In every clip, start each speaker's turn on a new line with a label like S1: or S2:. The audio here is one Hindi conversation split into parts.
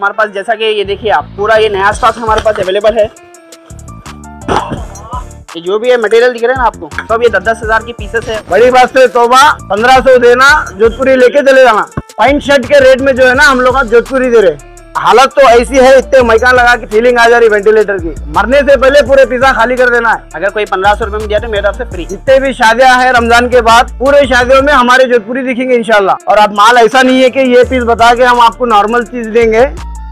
S1: हमारे पास जैसा कि ये देखिए आप पूरा ये नया स्टॉक हमारे पास अवेलेबल है। ये जो भी है मटेरियल दिख रहे हैं ना आपको सब ये दस दस हज़ार की पीसेस है।
S2: बड़ी बात से तोबा पंद्रह सौ देना जोधपुरी लेके चले जाना। पैंट शर्ट के रेट में जो है ना हम लोग जोधपुरी दे रहे हालत तो ऐसी है इतने मैका लगा के फीलिंग आ जा रही वेंटिलेटर की। मरने से पहले पूरे पिज्जा खाली कर देना है।
S1: अगर कोई पंद्रह सौ रुपए में दिया तो मेरे तरफ़ से फ्री
S2: जितने भी शादियाँ हैं रमज़ान के बाद पूरे शादियों में हमारे जोधपुरी दिखेंगे इंशाल्लाह। और अब माल ऐसा नहीं है कि ये पीस बता के हम आपको नॉर्मल चीज़ देंगे।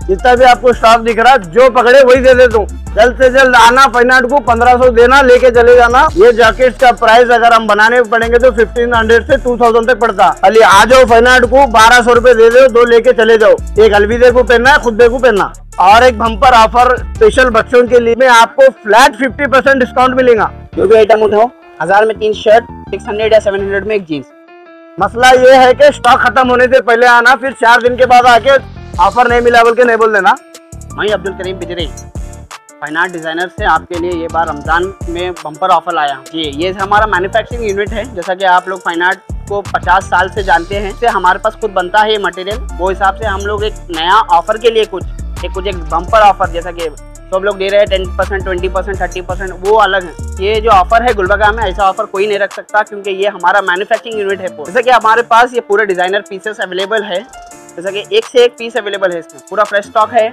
S2: जितना भी आपको स्टॉक दिख रहा है जो पकड़े वही दे देता हूँ। जल्द से जल्द आना फाइनाट को, पंद्रह सौ देना, लेके चले जाना। ये जैकेट का प्राइस अगर हम बनाने पड़ेंगे तो फिफ्टीन हंड्रेड से टू थाउज़ेंड तक पड़ता। खाली आ जाओ फाइनाट को, बारह सौ रूपए दे दो दो लेके चले जाओ। एक अलविदे को पहनना है, खुदे को पहनना। और एक बम्पर ऑफ़र स्पेशल बच्चों के लिए में आपको फ्लैट फिफ्टी परसेंट डिस्काउंट मिलेगा।
S1: जो भी आइटम उठाओ, हज़ार में तीन शर्ट सिक्स हंड्रेड या सेवन हंड्रेड में एक जीन्स
S2: मसला ये है कि स्टॉक खत्म होने से पहले आना, फिर चार दिन के बाद आके ऑफ़र नहीं मिला बोल के नहीं बोल देना।
S1: मैं अब्दुल करीम बिजरी फाइनाट डिज़ाइनर से आपके लिए ये बार रमज़ान में बम्पर ऑफ़र लाया जी, ये हमारा मैन्युफैक्चरिंग यूनिट है। जैसा कि आप लोग फाइनाट को 50 साल से जानते हैं से हमारे पास खुद बनता है ये मटेरियल वो हिसाब से हम लोग एक नया ऑफ़र के लिए कुछ, एक कुछ एक बम्पर ऑफ़र जैसा कि सब लोग दे रहे हैं ten percent twenty percent thirty percent वो अलग है। ये जो ऑफ़र है गुलबगा में, ऐसा ऑफ़र कोई नहीं रख सकता क्योंकि ये हमारा मैन्युफैक्चरिंग यूनिट है जैसे कि हमारे पास ये पूरे डिज़ाइनर पीसेस अवेलेबल है। जैसा कि एक से एक पीस अवेलेबल है इसमें। पूरा फ्रेश स्टॉक है।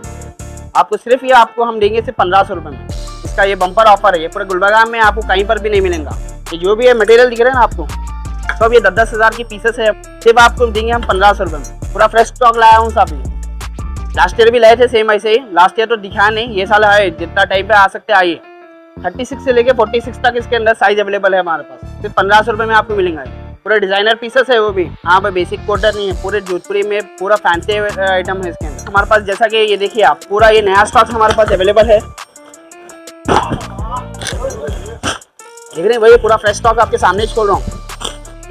S1: आपको सिर्फ़ ये आपको हम देंगे सिर्फ़ पंद्रह सौ रुपये में। इसका ये बम्पर ऑफ़र है। ये पूरे गुलबगाम में आपको कहीं पर भी नहीं मिलेगा। ये जो भी है मटेरियल दिख रहे हैं ना आपको, सब ये दस दस हज़ार की पीसेस है। सिर्फ़ आपको देंगे हम पंद्रह सौ रुपये में। पूरा फ्रेश स्टॉक लाया हूँ साहब लास्ट ईयर भी लाए थे सेम ऐसे ही। लास्ट ईयर तो दिखाया नहीं। ये साल है जितना टाइम पे आ सकते आइए। थर्टी सिक्स से लेके फोर्टी सिक्स तक इसके अंदर साइज़ अवेलेबल है हमारे पास। सिर्फ़ पंद्रह सौ रुपये में आपको मिलेंगे पूरा डिज़ाइनर पीसेस है वो भी। हाँ भाई बेसिक कोटर नहीं है। पूरे जोधपुरी में पूरा फैंसी आइटम है इसके अंदर। हमारे पास जैसा कि ये देखिए आप पूरा ये नया स्टॉक हमारे पास अवेलेबल है। देख रहे हैं भाई पूरा फ्रेश स्टॉक आपके सामने छोड़ रहा हूँ।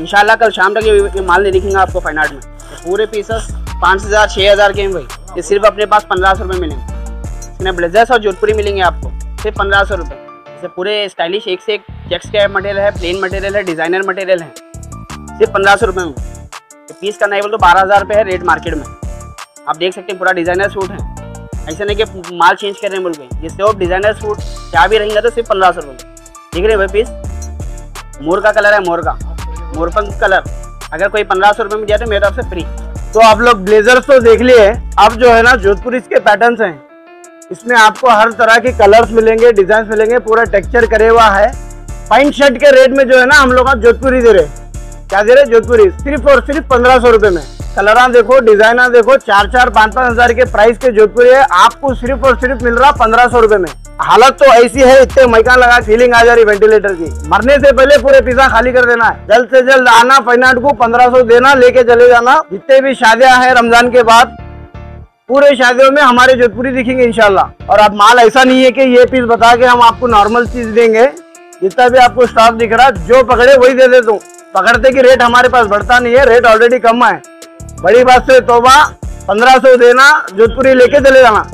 S1: इंशाल्लाह कल शाम तक ये, ये माल नहीं दिखेंगे आपको फाइन आर्ट में। तो पूरे पीसेस पाँच हज़ार छः हज़ार के हैं भाई। ये सिर्फ़ अपने पास पंद्रह सौ रुपये मिलेंगे। इसमें ब्लेजर्स और जोधपुरी मिलेंगे आपको सिर्फ़ पंद्रह सौ रुपये जैसे पूरे स्टाइलिश एक से एक चेक्स का मटेरियल है प्लेन मटेरियल है डिज़ाइनर मटेरियल है। सिर्फ़ पंद्रह सौ रुपये में। पीस का नहीं बोल तो बारह हज़ार रुपये है रेट मार्केट में। आप देख सकते हैं पूरा डिज़ाइनर सूट है। ऐसा नहीं कि माल चेंज कर रहे हैं बोल के। जिससे सिर्फ़ डिज़ाइनर सूट क्या भी रहेंगे तो सिर्फ़ पंद्रह सौ रुपये देख रहे हैं भाई पीस मोर का कलर है मोर का। मोरपंख कलर अगर कोई पंद्रह सौ रुपये में दिया तो मेरे तरफ़ से फ्री
S2: तो आप लोग ब्लेजर्स तो देख लिए। अब जो है ना, जोधपुर इसके पैटर्न्स हैं। इसमें आपको हर तरह के कलर्स मिलेंगे डिज़ाइन मिलेंगे, पूरा टेक्सचर करे हुआ है। पैंट शर्ट के रेट में जो है ना, हम लोग आप जोधपुरी दे रहे क्या दे रहे जोधपुरी? सिर्फ़ और सिर्फ़ पंद्रह सौ रुपए में। कलर देखो डिज़ाइन देखो, चार चार, पाँच पाँच हज़ार के प्राइस के जोधपुरी है। आपको सिर्फ़ और सिर्फ़ मिल रहा पंद्रह सौ रुपए में। हालत तो ऐसी है, इतने मैका लगा फीलिंग आ जा रही वेंटिलेटर की। मरने से पहले पूरे पिज्जा खाली कर देना है। जल्द से जल्द आना फाइनाट को पंद्रह सौ देना, लेके चले जाना। जितने भी शादियाँ हैं रमज़ान के बाद, पूरे शादियों में हमारे जोधपुरी दिखेंगे इनशाला और अब माल ऐसा नहीं है कि ये पीस बता के हम आपको नॉर्मल चीज़ देंगे। जितना भी आपको स्टॉक दिख रहा, जो पकड़े वही दे देता हूँ। पकड़ते की रेट हमारे पास बढ़ता नहीं है रेट ऑलरेडी कम है। बड़ी बात से तोबा, पंद्रह सौ देना, जोधपुरी लेके चले जाना।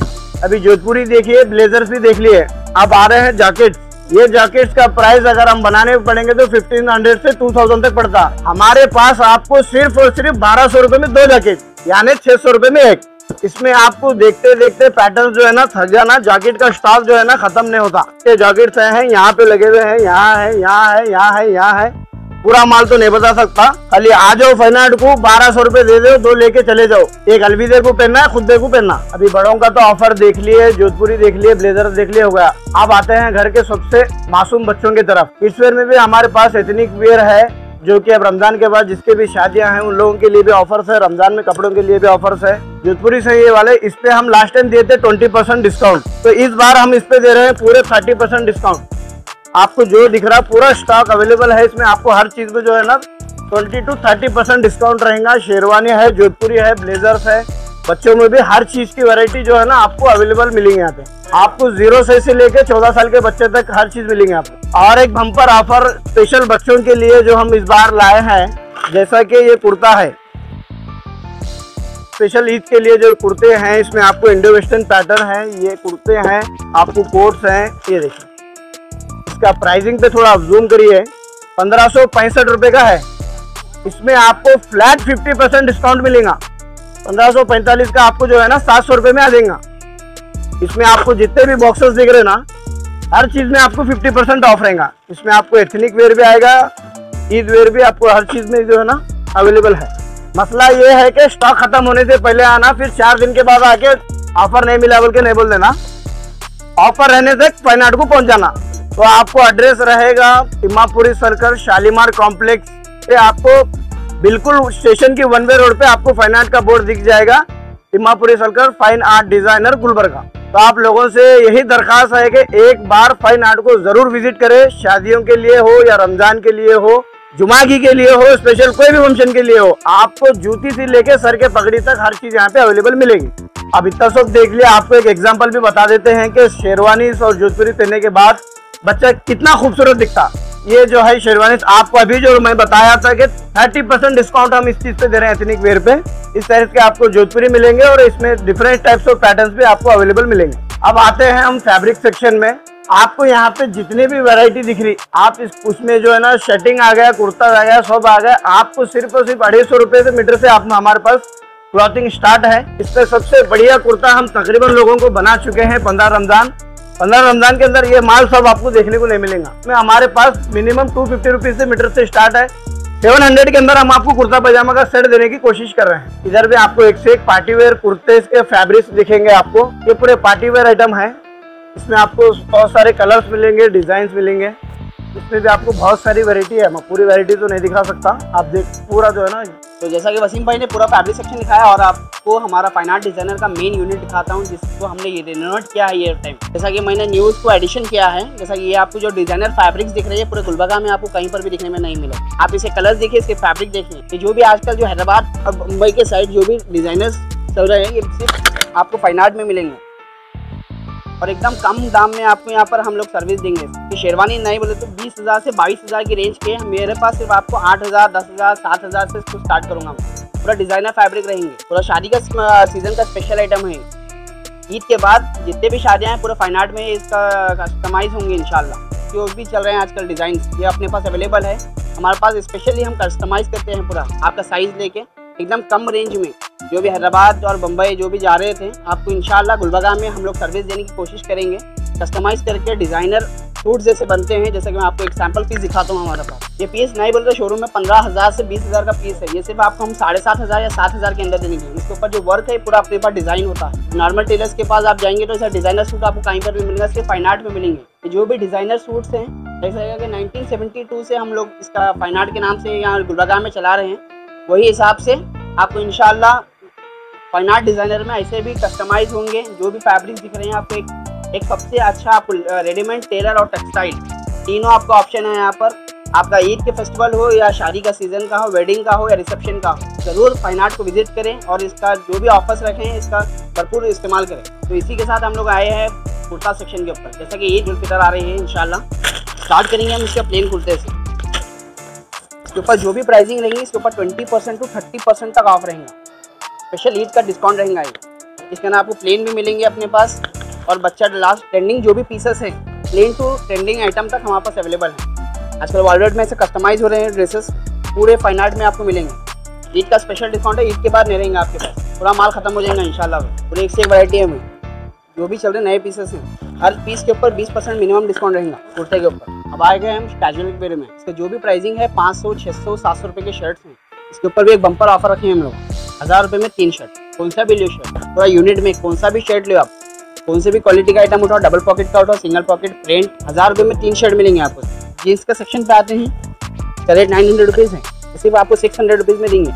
S2: अभी जोधपुरी देखिए ब्लेजर्स भी देख लिए। अब आ रहे हैं जैकेट ये जैकेट्स का प्राइस अगर हम बनाने पड़ेंगे तो फिफ्टीन हंड्रेड से टू थाउज़ेंड तक पड़ता। हमारे पास आपको सिर्फ़ और सिर्फ़ बारह सौ रुपये में दो जैकेट यानी छह सौ रुपये में एक। इसमें आपको देखते देखते पैटर्न जो है ना, थक जाना जैकेट का स्टॉक जो है ना, खत्म नहीं होता। ये जैकेट्स हैं, यहाँ पे लगे हुए हैं, यहाँ है यहाँ है यहाँ है यहाँ है। पूरा माल तो नहीं बता सकता। खाली आ जाओ फाइनाट को, बारह सौ रुपये दे दो दो लेके चले जाओ। एक अलविदे को पहनना है, खुद को पहनना। अभी बड़ों का तो ऑफ़र देख लिए, जोधपुरी देख लिए, ब्लेजर देख लिए, हो गया। अब आते हैं घर के सबसे मासूम बच्चों की तरफ़। किड्स वेयर में भी हमारे पास एथनिक वेयर है, जो कि अब रमज़ान के बाद जिसके भी शादियाँ हैं, उन लोगों के लिए भी ऑफर्स है, रमज़ान में कपड़ों के लिए भी ऑफर्स है। जोधपुरी से ये वाले, इस पे हम लास्ट टाइम दिए थे ट्वेंटी परसेंट डिस्काउंट तो इस बार हम इस पे दे रहे हैं पूरे थर्टी परसेंट डिस्काउंट आपको जो दिख रहा है, पूरा स्टॉक अवेलेबल है। इसमें आपको हर चीज़ में जो है ना twenty to thirty percent discount रहेगा। शेरवानी है, जोधपुरी है, ब्लेजर्स है। बच्चों में भी हर चीज़ की वैरायटी जो है ना आपको अवेलेबल मिलेंगे यहाँ पे। आपको ज़ीरो से से लेके चौदह साल के बच्चे तक हर चीज़ मिलेंगे आपको और एक बम्पर ऑफ़र स्पेशल बच्चों के लिए जो हम इस बार लाए हैं, जैसा कि ये कुर्ता है। स्पेशल ईद के लिए जो कुर्ते हैं, इसमें आपको इंडो वेस्टर्न पैटर्न है, ये कुर्ते हैं, आपको कोट्स हैं, ये देखिए। इसका प्राइसिंग पे थोड़ा आप जूम करिए। पंद्रह रुपए का है। इसमें आपको फ्लैट फिफ्टी परसेंट डिस्काउंट मिलेगा। पंद्रह का आपको जो है ना सात सौ रुपये में आ जाएगा। इसमें आपको जितने भी बॉक्सेस दिख रहे ना, हर चीज़ में आपको फिफ्टी परसेंट ऑफ़ रहेगा। इसमें आपको एथनिक वेयर भी आएगा, ईद वेयर भी आपको हर चीज़ में जो है ना अवेलेबल है। मसला ये है कि स्टॉक खत्म होने से पहले आना, फिर चार दिन के बाद आके ऑफ़र नहीं मिला बोल के नहीं बोल देना। ऑफ़र रहने से आर्ट को पहुँच जाना। तो आपको एड्रेस रहेगा तिम्मापुरी सर्कल शालीमार कॉम्प्लेक्स पे आपको बिल्कुल स्टेशन की वन वे रोड पे आपको फाइन आर्ट का बोर्ड दिख जाएगा Timmapuri circle fine art designer Gulbarga. तो आप लोगों से यही दरखास्त है कि एक बार फाइन आर्ट को ज़रूर विज़िट करें, शादियों के लिए हो या रमज़ान के लिए हो, जुमागी के लिए हो स्पेशल कोई भी फ़ंक्शन के लिए हो, आपको जूती से लेके सर के पगड़ी तक हर चीज़ यहाँ पे अवेलेबल मिलेगी. अब इतना सब देख लिया, आपको एक एग्जांपल भी बता देते हैं कि शेरवानी और जोधपुरी पहनने के बाद बच्चा कितना खूबसूरत दिखता। ये जो है शेरवानी, आपको अभी जो मैं बताया था कि 30 परसेंट डिस्काउंट हम इस चीज़ पे दे रहे हैं एथनिक वेयर पे। इस तरह के आपको जोधपुरी मिलेंगे और इसमें डिफरेंट टाइप्स ऑफ़ पैटर्न्स भी आपको अवेलेबल मिलेंगे। अब आते हैं हम फैब्रिक सेक्शन में। आपको यहाँ पे जितनी भी वैरायटी दिख रही, आप इस उसमें जो है ना शर्टिंग आ गया, कुर्ता आ गया, सब आ गया, आपको सिर्फ़ और सिर्फ़ अढ़ाई सौ रुपए से मीटर से आप हमारे पास क्लॉथिंग स्टार्ट है। इसमें सबसे बढ़िया कुर्ता हम तकरीबन लोगों को बना चुके हैं पंद्रह रमज़ान। पंद्रह रमज़ान के अंदर ये माल सब आपको देखने को नहीं मिलेगा। में हमारे पास मिनिमम टू फिफ्टी रुपीज़ से मीटर से स्टार्ट है। सेवन हंड्रेड के अंदर हम आपको कुर्ता पजामा का सेट देने की कोशिश कर रहे हैं। इधर भी आपको एक से एक पार्टी वेयर कुर्ते के फैब्रिक्स दिखेंगे आपको। ये पूरे पार्टी वेयर आइटम है। इसमें आपको बहुत सारे कलर्स मिलेंगे डिज़ाइन मिलेंगे। इसमें भी आपको बहुत सारी वैरायटी है, मैं पूरी वैरायटी तो नहीं दिखा सकता। आप देख, पूरा जो है ना
S1: तो जैसा कि वसीम भाई ने पूरा फैब्रिक सेक्शन दिखाया और आपको हमारा फाइन आर्ट डिज़ाइनर का मेन यूनिट दिखाता हूँ, जिसको हमने ये रिनोवेट किया है ये टाइम जैसा कि मैंने न्यूज़ को एडिशन किया है, जैसा कि ये आपको जो डिज़ाइनर फैब्रिक्स दिख रही है, पूरे गुलबर्गा में आपको कहीं पर भी दिखने में नहीं मिले। आप इसे कलर देखिए, इसके फैब्रिक देखिए। जो भी आजकल जो हैदराबाद और मुंबई के साइड जो भी डिजाइनर्स चल रहे हैं, ये सिर्फ़ आपको फाइन आर्ट में मिलेंगे। और एकदम कम दाम में आपको यहाँ पर हम लोग सर्विस देंगे। कि शेरवानी नहीं बोले तो बीस हज़ार से बाईस हज़ार की रेंज के मेरे पास सिर्फ़ आपको आठ हज़ार, दस हज़ार, सात हज़ार से इसको स्टार्ट करूँगा पूरा डिज़ाइनर फैब्रिक रहेंगे। पूरा शादी का सीज़न का स्पेशल आइटम है। ईद के बाद जितने भी शादियाँ हैं, पूरा फाइन आर्ट में इसका कस्टमाइज़ होंगे इन जो भी चल रहे हैं आजकल डिज़ाइन ये अपने पास अवेलेबल है। हमारे पास स्पेशली हम कस्टमाइज़ करते हैं पूरा। आपका साइज़ लेके। एकदम कम रेंज में। जो भी हैदराबाद और बम्बई जो भी जा रहे थे, आपको इंशाल्लाह गुलबर्गा में हम लोग सर्विस देने की कोशिश करेंगे। कस्टमाइज़ करके डिज़ाइनर सूट जैसे बनते हैं, जैसे कि मैं आपको एक सैंपल पीस दिखाता हूँ हमारे पास। ये पीस नहीं बोलते शोरूम में पंद्रह हज़ार से बीस हज़ार का पीस है। ये सिर्फ़ आपको हम साढ़े सात हज़ार या सात हज़ार के अंदर देंगे। इसके ऊपर जो वर्क है पूरा अपने पास डिज़ाइन होता है। नॉर्मल टेलर्स के पास आप जाएँगे तो ऐसा डिज़ाइनर सूट आपको कहीं पर भी मिलेगा, सिर्फ़ फाइन आर्ट में मिलेंगे। जो भी डिज़ाइनर सूट्स हैं, ऐसा कि नाइनटीन से हम लोग इसका फाइन आर्ट के नाम से यहाँ गुलबर्गा में चला रहे हैं। वही हिसाब से आपको इनशाला फाइन आर्ट डिज़ाइनर में ऐसे भी कस्टमाइज होंगे, जो भी फैब्रिक दिख रहे हैं आपको एक एक सबसे अच्छा आपको रेडीमेड टेलर और टेक्सटाइल तीनों आपको ऑप्शन है यहाँ पर। आपका ईद के फेस्टिवल हो या शादी का सीज़न का हो वेडिंग का हो या रिसेप्शन का हो ज़रूर फाइन आर्ट को विज़िट करें और इसका जो भी ऑफर्स रखे इसका भरपूर इस्तेमाल करें। तो इसी के साथ हम लोग आए हैं कुर्ता सेक्शन के ऊपर। जैसा कि ईद उल फितर आ रही है इनशाला स्टार्ट करेंगे हम इसके प्लेन कुर्ते से। इसके ऊपर जो भी प्राइसिंग रहेंगी, इसके ऊपर twenty percent to thirty percent तक ऑफ़ रहेगा। स्पेशल ईद का डिस्काउंट रहेगा ये। इसके अंदर आपको प्लेन भी मिलेंगे अपने पास। और बच्चा लास्ट ट्रेंडिंग जो भी पीसेस हैं प्लेन टू ट्रेंडिंग आइटम तक हमारे पास अवेलेबल है। आजकल वॉलवेट में ऐसे कस्टमाइज हो रहे हैं ड्रेसेस पूरे फाइन आर्ट में आपको मिलेंगे। ईद का स्पेशल डिस्काउंट है, ईद के बाद नहीं रहेंगे आपके पास। पूरा माल खत्म हो जाएगा, इंशाल्लाह। पूरे एक से एक वरायटी है जो भी चल रहे नए पीसेस हैं। हर पीस के ऊपर 20 परसेंट मिनिमम डिस्काउंट रहेगा, कुर्ते के ऊपर। अब आए गए हम कैजुअल वेयर में। इसका जो भी प्राइसिंग है, पाँच सौ छः सौ, सात सौ रुपये के शर्ट्स हैं। इसके ऊपर भी एक बम्पर ऑफ़र रखे हैं हम लोग। हज़ार रुपये में तीन शर्ट कौन सा भी लो शर्ट पूरा यूनिट में कौन सा भी शर्ट लो आप, कौन से भी क्वालिटी का आइटम उठाओ डबल पॉकेट का उठाओ सिंगल पॉकेट प्रिंट हज़ार रुपये में तीन शर्ट मिलेंगे आपको। जीन्स का सेक्शन पे आते हैं। का रेट नाइन हंड्रेड रुपीज़ है सिर्फ़ आपको सिक्स हंड्रेड रुपीज़ में देंगे।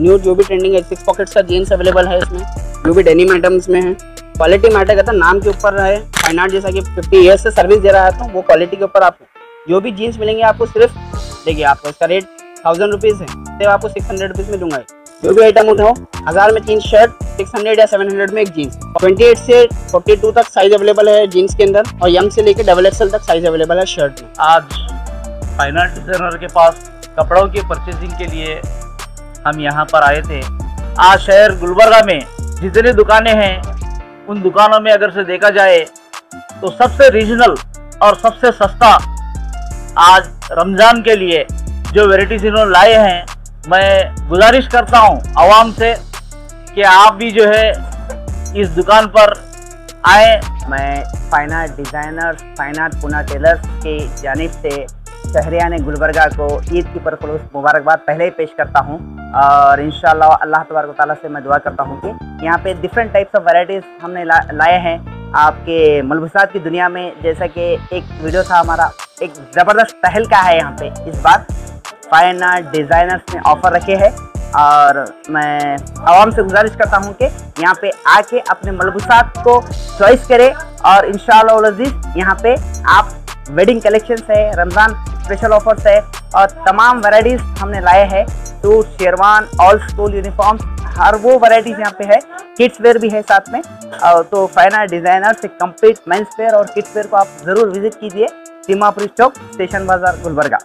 S1: न्यू जो भी ट्रेंडिंग है सिक्स पॉकेट्स का जीन्स अवेलेबल है इसमें। जो भी डेनिम आइटम्स में है। क्वालिटी मैटर करता नाम के ऊपर है फाइन आर्ट जैसा कि फिफ्टी ईयर्स से सर्विस दे रहा है तो वो क्वालिटी के ऊपर आपको, जो भी जीन्स मिलेंगे आपको सिर्फ़, देखिए आपको इसका रेट थाउज़ेंड रुपीज़ है, सिर्फ़ आपको सिक्स हंड्रेड रुपीज़ में दूँगा जो भी आइटम उठाओ हज़ार में तीन शर्ट सिक्स हंड्रेड या सेवन हंड्रेड में एक जीन्स ट्वेंटी एट से फोर्टी टू तक साइज़ अवेलेबल है जीन्स के अंदर, और यम से लेकर डबल एक्सएल तक साइज़ अवेलेबल है शर्ट में।
S3: आज फाइनेंस डिज़ाइनर के पास कपड़ों की परचेसिंग के लिए हम यहाँ पर आए थे। आज शहर गुलबर्गा में जितनी दुकानें हैं उन दुकानों में अगर से देखा जाए तो सबसे रीजनल और सबसे सस्ता आज रमज़ान के लिए जो वेराइटीज इन्होंने लाए हैं, मैं गुजारिश करता हूँ आवाम से कि आप भी जो है इस दुकान पर आए।
S4: मैं fine art designer fine art Poona tailors की जानिब से शहरियान गुलबर्गा को ईद की परखलूस मुबारकबाद पहले ही पेश करता हूँ और इन अल्लाह तबारक ताली से मैं दुआ करता हूँ कि यहाँ पे डिफरेंट टाइप्स ऑफ़ वैरायटीज़ हमने ला, लाए हैं आपके मलबूसात की दुनिया में। जैसा कि एक वीडियो था हमारा एक ज़बरदस्त पहल का है यहाँ पे इस बार। फाइन आर्ट डिज़ाइनर्स ने ऑफ़र रखे हैं और मैं आवाम से गुजारिश करता हूँ कि यहाँ पे आके अपने मलबूसात को चॉइस करें और इन शजीज यहाँ पे आप वेडिंग कलेक्शन है रमज़ान स्पेशल ऑफर्स है और तमाम वैरायटीज़ हमने लाए हैं। Suit sherwani all school uniform हर वो वैरायटीज़ यहाँ पे है। किड्स वेयर भी है साथ में। तो फाइना डिज़ाइनर से कंप्लीट मेंस वेयर और किड्स वेयर को आप ज़रूर विज़िट कीजिए। सीमापुरी चौक स्टेशन बाज़ार गुलबर्गा